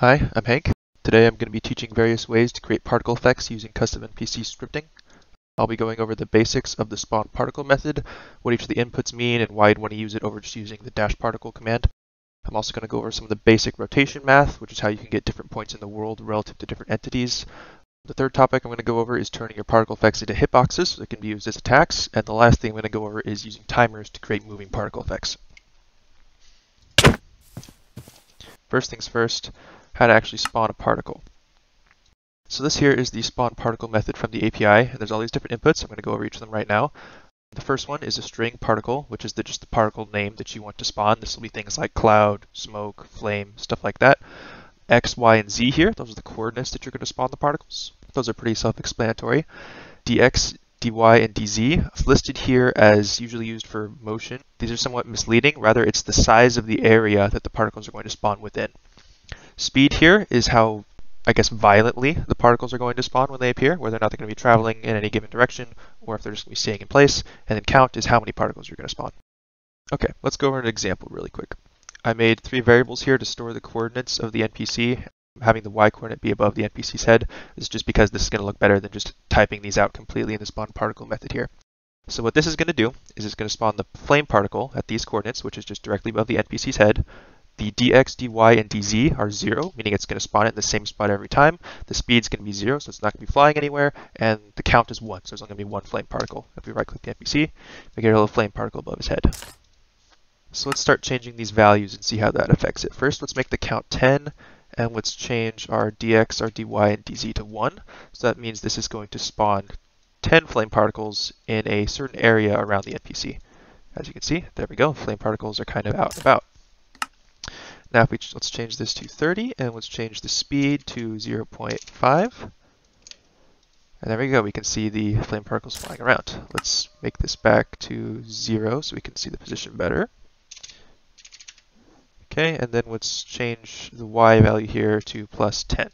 Hi, I'm Hank. Today I'm going to be teaching various ways to create particle effects using custom NPC scripting. I'll be going over the basics of the spawn particle method, what each of the inputs mean, and why you'd want to use it over just using the dash particle command. I'm also going to go over some of the basic rotation math, which is how you can get different points in the world relative to different entities. The third topic I'm going to go over is turning your particle effects into hitboxes so they can be used as attacks. And the last thing I'm going to go over is using timers to create moving particle effects. First things first, how to actually spawn a particle. So this here is the spawn particle method from the API, and there's all these different inputs. I'm going to go over each of them right now. The first one is a string particle, which is the, just the particle name that you want to spawn. This will be things like cloud, smoke, flame, stuff like that. X, Y, and Z here, those are the coordinates that you're going to spawn the particles. Those are pretty self-explanatory. dx, dy, and dz listed here as usually used for motion. These are somewhat misleading. Rather, it's the size of the area that the particles are going to spawn within. Speed here is how, I guess, violently the particles are going to spawn when they appear, whether or not they're going to be traveling in any given direction, or if they're just going to be staying in place. And then count is how many particles you're going to spawn. Okay, let's go over an example really quick. I made three variables here to store the coordinates of the NPC, having the y coordinate be above the NPC's head. Is just because this is going to look better than just typing these out completely in the spawn particle method here. So what this is going to do is it's going to spawn the flame particle at these coordinates, which is just directly above the NPC's head, the dx, dy, and dz are zero, meaning it's going to spawn it in the same spot every time. The speed's going to be zero, so it's not going to be flying anywhere, and the count is one, so there's only going to be one flame particle. If we right-click the NPC, we get a little flame particle above his head. So let's start changing these values and see how that affects it. First, let's make the count 10, and let's change our dx, our dy, and dz to 1. So that means this is going to spawn 10 flame particles in a certain area around the NPC. As you can see, there we go, flame particles are kind of out and about. Now if we let's change this to 30 and let's change the speed to 0.5. And there we go, we can see the flame particles flying around. Let's make this back to zero so we can see the position better. Okay, and then let's change the y value here to plus 10.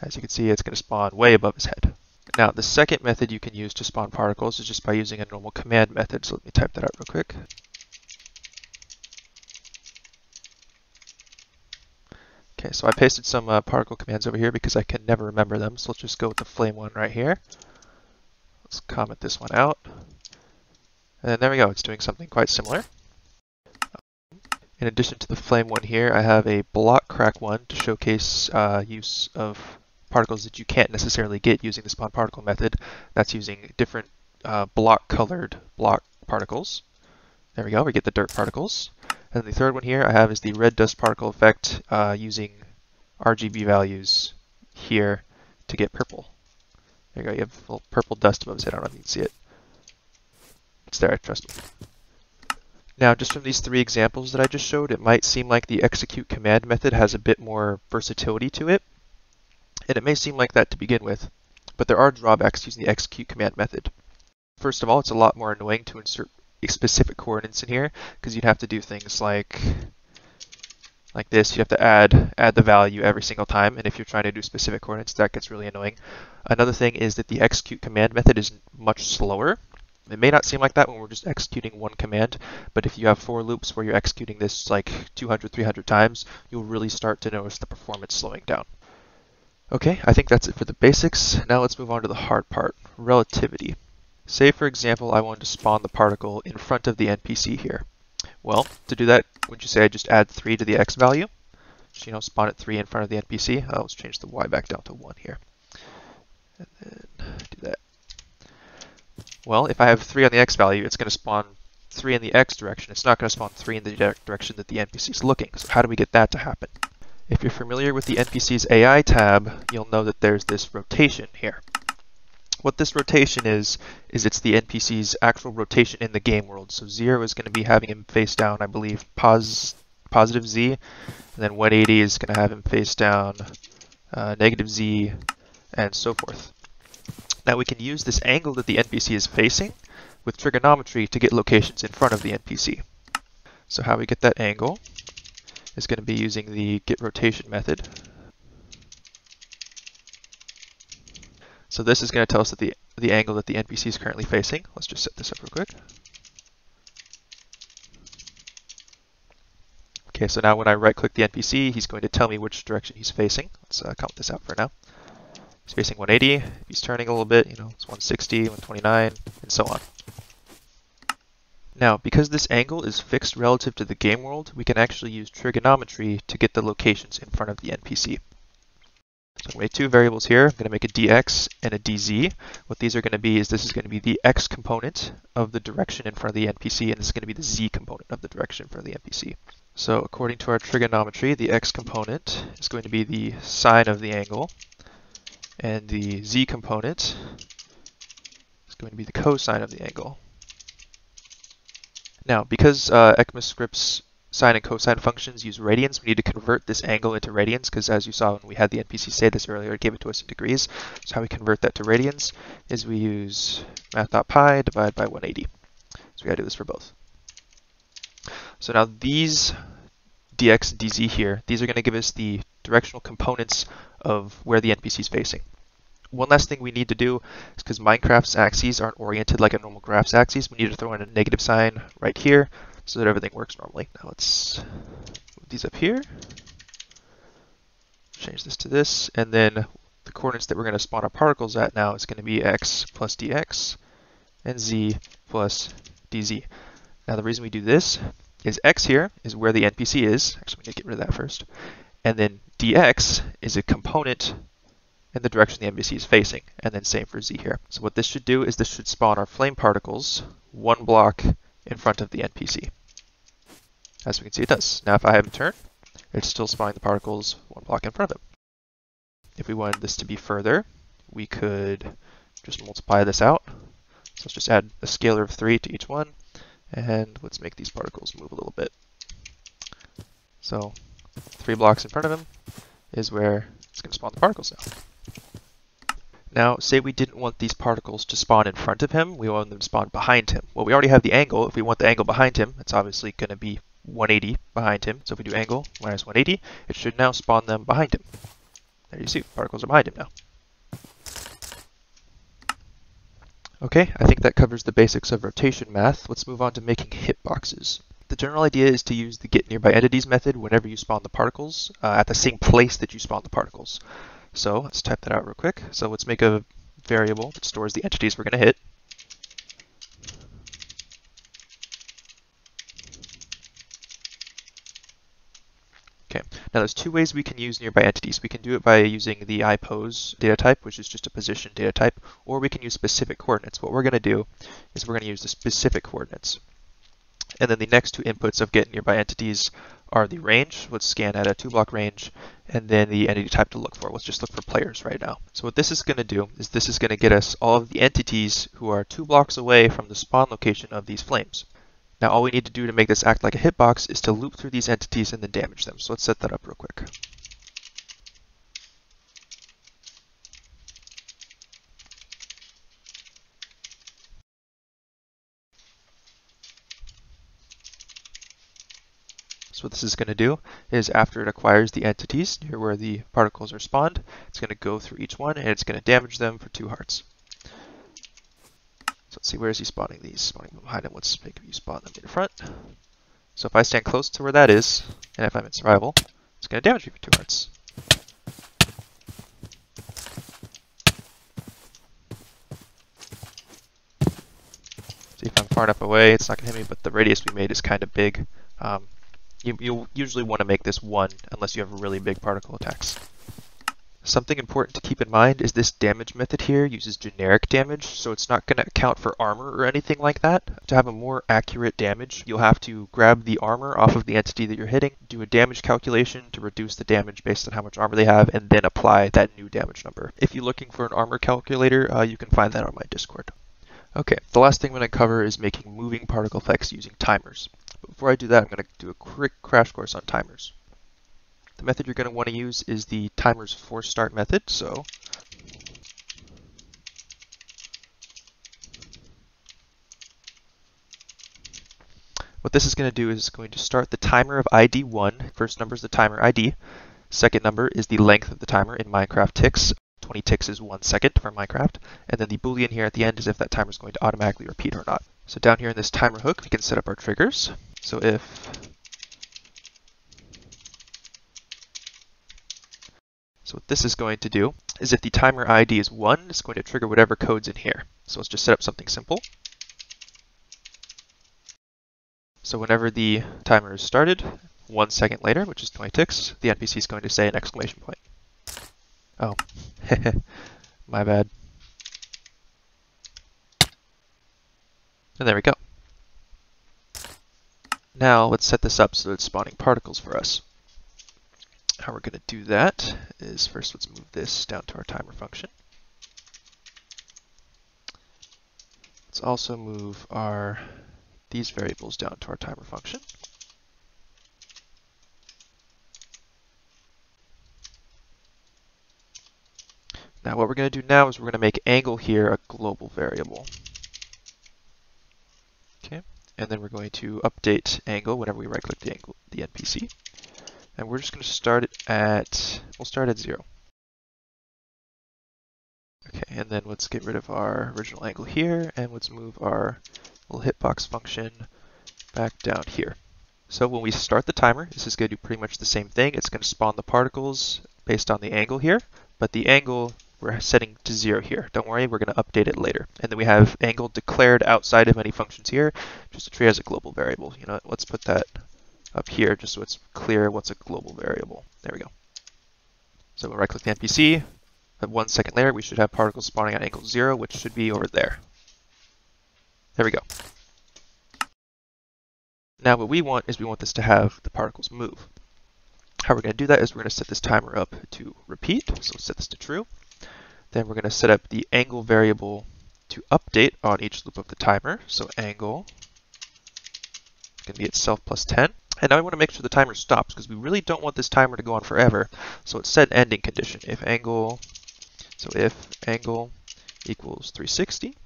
As you can see, it's going to spawn way above his head. Now, the second method you can use to spawn particles is just by using a normal command method. So let me type that out real quick. Okay, so I pasted some uh, particle commands over here because I can never remember them. So let's just go with the flame one right here. Let's comment this one out. And there we go, it's doing something quite similar. In addition to the flame one here, I have a block crack one to showcase uh, use of particles that you can't necessarily get using the spawn particle method. That's using different uh, block colored block particles. There we go, we get the dirt particles. And the third one here I have is the red dust particle effect uh, using RGB values here to get purple. There you go, you have purple dust above his head. I don't know if you can see it. It's there, I trust me. Now, just from these three examples that I just showed, it might seem like the execute command method has a bit more versatility to it. And it may seem like that to begin with, but there are drawbacks using the execute command method. First of all, it's a lot more annoying to insert specific coordinates in here because you'd have to do things like like this. You have to add add the value every single time, and if you're trying to do specific coordinates, that gets really annoying. Another thing is that the execute command method is much slower. It may not seem like that when we're just executing one command, but if you have for loops where you're executing this like 200, 300 times, you'll really start to notice the performance slowing down. Okay, I think that's it for the basics. Now let's move on to the hard part, relativity. Say, for example, I wanted to spawn the particle in front of the NPC here. Well, to do that, would you say I just add 3 to the x value? Just, you know, spawn at 3 in front of the NPC. Uh, let's change the y back down to 1 here. And then do that. Well, if I have 3 on the x value, it's going to spawn 3 in the x direction. It's not going to spawn 3 in the direction that the NPC is looking. So how do we get that to happen? If you're familiar with the NPC's AI tab, you'll know that there's this rotation here. What this rotation is, is it's the NPC's actual rotation in the game world. So 0 is going to be having him face down, I believe, pos positive z, and then 180 is going to have him face down uh, negative z, and so forth. Now we can use this angle that the NPC is facing with trigonometry to get locations in front of the NPC. So how we get that angle is going to be using the get rotation method. So this is going to tell us that the, the angle that the NPC is currently facing. Let's just set this up real quick. Okay, so now when I right click the NPC, he's going to tell me which direction he's facing. Let's uh, count this out for now. He's facing 180, he's turning a little bit, you know, it's 160, 129, and so on. Now, because this angle is fixed relative to the game world, we can actually use trigonometry to get the locations in front of the NPC. So to make two variables here. I'm going to make a dx and a dz. What these are going to be is this is going to be the x component of the direction in front of the NPC, and this is going to be the z component of the direction in front of the NPC. So according to our trigonometry, the x component is going to be the sine of the angle, and the z component is going to be the cosine of the angle. Now, because uh, ECMAScript's sine and cosine functions use radians, we need to convert this angle into radians, because as you saw when we had the NPC say this earlier, it gave it to us in degrees. So how we convert that to radians is we use math.pi divided by 180. So we gotta do this for both. So now these dx and dz here, these are gonna give us the directional components of where the NPC is facing. One last thing we need to do is because Minecraft's axes aren't oriented like a normal graph's axes, we need to throw in a negative sign right here so that everything works normally. Now let's move these up here, change this to this, and then the coordinates that we're going to spawn our particles at now is going to be x plus dx and z plus dz. Now the reason we do this is x here is where the NPC is. Actually, we need to get rid of that first. And then dx is a component in the direction the NPC is facing, and then same for Z here. So what this should do is this should spawn our flame particles one block in front of the NPC. As we can see, it does. Now if I have him turn, it's still spawning the particles one block in front of him. If we wanted this to be further, we could just multiply this out. So let's just add a scalar of 3 to each one, and let's make these particles move a little bit. So three blocks in front of him is where it's going to spawn the particles now. Now, say we didn't want these particles to spawn in front of him, we want them to spawn behind him. Well, we already have the angle. If we want the angle behind him, it's obviously going to be 180 behind him. So if we do angle minus 180, it should now spawn them behind him. There you see, particles are behind him now. Okay, I think that covers the basics of rotation math. Let's move on to making hitboxes. The general idea is to use the get nearby entities method whenever you spawn the particles uh, at the same place that you spawn the particles. So let's type that out real quick. So let's make a variable that stores the entities we're going to hit. Okay, now there's two ways we can use nearby entities. We can do it by using the IPos data type, which is just a position data type, or we can use specific coordinates. What we're going to do is we're going to use the specific coordinates. And then the next two inputs of get nearby entities are the range, let's scan at a two block range, and then the entity type to look for. Let's just look for players right now. So what this is going to do is this is going to get us all of the entities who are two blocks away from the spawn location of these flames. Now all we need to do to make this act like a hitbox is to loop through these entities and then damage them. So let's set that up real quick. This is going to do is after it acquires the entities near where the particles are spawned, it's going to go through each one and it's going to damage them for two hearts. So let's see, where is he spawning these? Spawning behind him, let's make you spawn them in front. So if I stand close to where that is, and if I'm in survival, it's going to damage me for two hearts. See if I'm far enough away, it's not going to hit me, but the radius we made is kind of big. Um, you, you'll usually want to make this 1 unless you have really big particle attacks. Something important to keep in mind is this damage method here uses generic damage, so it's not going to account for armor or anything like that. To have a more accurate damage, you'll have to grab the armor off of the entity that you're hitting, do a damage calculation to reduce the damage based on how much armor they have, and then apply that new damage number. If you're looking for an armor calculator, uh, you can find that on my Discord. Okay, the last thing I'm going to cover is making moving particle effects using timers. But before I do that, I'm going to do a quick crash course on timers. The method you're going to want to use is the timers force start method. So what this is going to do is it's going to start the timer of ID 1. First number is the timer ID. Second number is the length of the timer in Minecraft ticks. 20 ticks is one second for Minecraft. And then the boolean here at the end is if that timer is going to automatically repeat or not. So down here in this timer hook, we can set up our triggers. So if So what this is going to do is if the timer ID is 1, it's going to trigger whatever code's in here. So let's just set up something simple. So whenever the timer is started, one second later, which is 20 ticks, the NPC is going to say an exclamation point. Oh, my bad. And there we go. Now let's set this up so that it's spawning particles for us. How we're going to do that is first let's move this down to our timer function. Let's also move our these variables down to our timer function. Now what we're going to do now is we're going to make angle here a global variable. And then we're going to update angle whenever we right click the angle, the NPC. And we're just going to start it at, we'll start at zero. Okay, and then let's get rid of our original angle here, and let's move our little hitbox function back down here. So when we start the timer, this is going to do pretty much the same thing. It's going to spawn the particles based on the angle here, but the angle we're setting to zero here. Don't worry, we're going to update it later. And then we have angle declared outside of any functions here, just to treat as a global variable. You know, let's put that up here just so it's clear what's a global variable. There we go. So we'll right click the NPC. At one second later, we should have particles spawning at angle zero, which should be over there. There we go. Now what we want is we want this to have the particles move. How we're going to do that is we're going to set this timer up to repeat. So set this to true. Then we're going to set up the angle variable to update on each loop of the timer. So angle is going to be itself plus 10. And now I want to make sure the timer stops because we really don't want this timer to go on forever. So it's set ending condition. If angle, so if angle equals 360,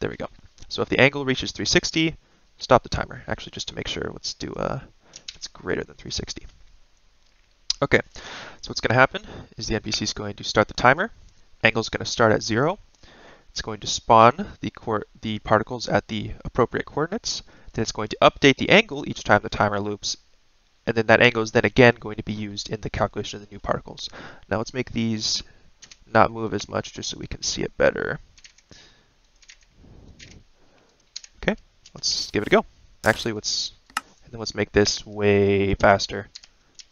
There we go. So if the angle reaches 360, stop the timer. Actually, just to make sure, let's do uh, it's greater than 360. Okay, so what's going to happen is the NPC is going to start the timer. Angle is going to start at zero. It's going to spawn the, the particles at the appropriate coordinates. Then it's going to update the angle each time the timer loops. And then that angle is then again going to be used in the calculation of the new particles. Now let's make these not move as much just so we can see it better. Okay, let's give it a go. Actually, let's and then let's make this way faster.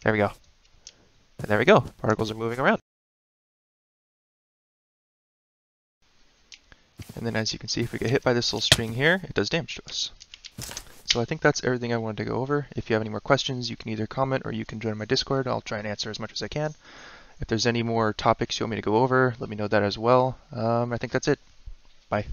There we go. And there we go. Particles are moving around. And then as you can see, if we get hit by this little string here, it does damage to us. So I think that's everything I wanted to go over. If you have any more questions, you can either comment or you can join my Discord. I'll try and answer as much as I can. If there's any more topics you want me to go over, let me know that as well. Um, I think that's it. Bye.